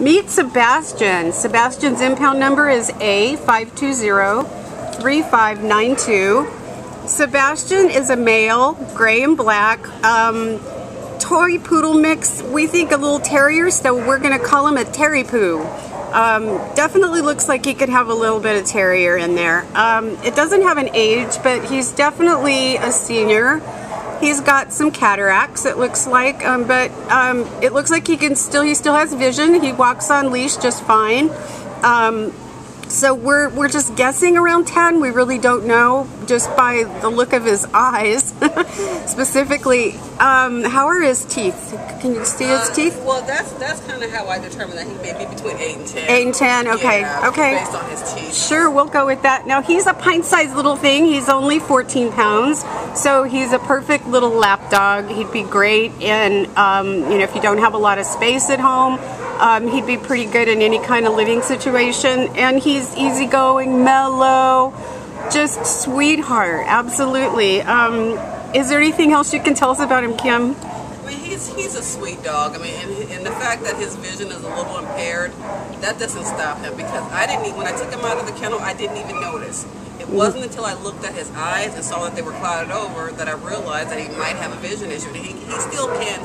Meet Sebastian. Sebastian's impound number is A520-3592. Sebastian is a male, gray and black, um, toy poodle mix. We think a little terrier, so we're going to call him a Terri-poo. Um, definitely looks like he could have a little bit of terrier in there. Um, it doesn't have an age, but he's definitely a senior. He's got some cataracts, it looks like, um, but um, it looks like he can still, he still has vision. He walks on leash just fine. Um, so we're, we're just guessing around 10. We really don't know just by the look of his eyes. Specifically, um, how are his teeth? Can you see his Uh, teeth? Well, that's that's kind of how I determined that he may be between 8 and 10. 8 and 10, okay, Yeah, okay. Based on his teeth. Sure, we'll go with that. Now he's a pint-sized little thing. He's only 14 pounds, so he's a perfect little lap dog. He'd be great, and um, you know, if you don't have a lot of space at home, um, he'd be pretty good in any kind of living situation. And he's easygoing, mellow, just sweetheart. Absolutely. Um, is there anything else you can tell us about him, Kim? Mean, he's he's a sweet dog. I mean, and, and the fact that his vision is a little impaired, that doesn't stop him because I didn't even, when I took him out of the kennel, I didn't even notice. It mm-hmm. wasn't until I looked at his eyes and saw that they were clouded over that I realized that he might have a vision issue. He, he still can.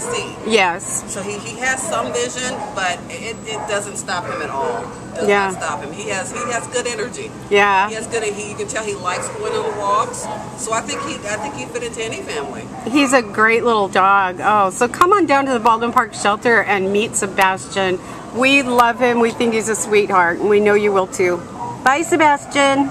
Yes. So he, he has some vision, but it, it doesn't stop him at all. Does Yeah. not stop him. He has he has good energy. Yeah. He has good. He you can tell he likes going on walks. So I think he I think he fit into any family. He's a great little dog. Oh, so come on down to the Baldwin Park shelter and meet Sebastian. We love him. We think he's a sweetheart, and we know you will too. Bye, Sebastian.